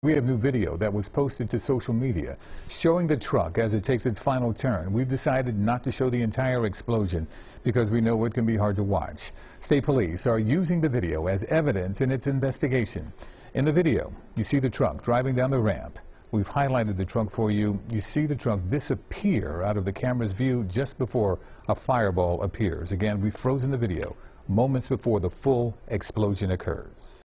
We have new video that was posted to social media showing the truck as it takes its final turn. We've decided not to show the entire explosion because we know it can be hard to watch. State police are using the video as evidence in its investigation. In the video, you see the truck driving down the ramp. We've highlighted the truck for you. You see the truck disappear out of the camera's view just before a fireball appears. Again, we've frozen the video moments before the full explosion occurs.